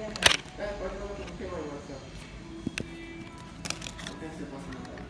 네, 벌써 그렇게 먹었어. 어땠을 것 같습니다.